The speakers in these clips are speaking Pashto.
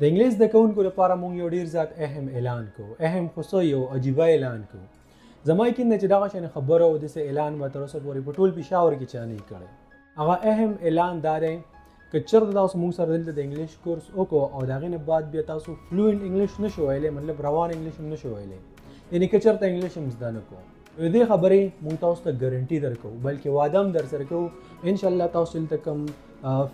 د انګلیس د کوونکو لپاره مونږ یو ډیر زیات اهم اعلان کو اهم خو سو یو عجیب اعلان کو زما یقین نه چې دغه شنه خبره او د سه اعلان به تر اوسه پورې په ټول پېښور کې چا نه کړی هغه اهم اعلان دا دی که چرته تاسو مونږ سره دلته د انګلیش کورس وکړو او د هغې نه بعد بیا تاسو فلوینټ انګلیش نشو ویلی مطلب روان انګلیش هم نشو ویلی یعنی که چرته انګلیش هم زده نه کوو د دې خبرې مونږ تاسو ته ګارنټي درکو بلکې وعده هم در سره کوو ان شاء الله تاسو ته کم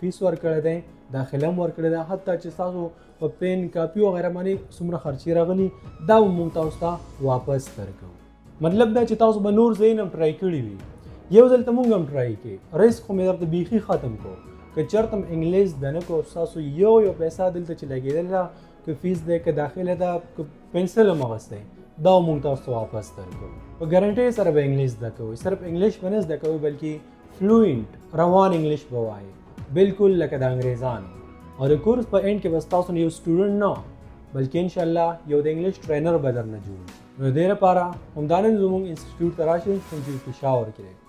فیس ورکړی دی داخله هم ورکړی ده حتی چې تاسو په پین کاپي او غیره باندې څومره خرچې راغلي دا هم مونږ تاسو ته واپس درکو مطلب دا چې تاسو به نور ځای هم ټرای کړي وي یو ځل ته مونږ هم ټرای کې ریسک خو مې درته بیخي ختم کو که چرته انګلیس دنه کو تاسو یو یو پیسې دلته چې لګېدل که فیس دی که داخله ده که پنسل هم اغوستی دا مونږ تاسو ته واپس درکوو په ګارنټۍ سره به انګلیش زده کوئ صرف انګلیش به نه زده کوئ بلکې فلوینټ روان انګلیش به وایي بالکل لکه د انګریزانو او د کورس په اینډ کې به ستاسو یو سټوډنټ نه بلکې انشاءالله یو د انګلیش ټرینر به درنه جوړ نو دې لپاره همدا نن زموږ انسټیټیوټ ته راشئ چې پېښور کې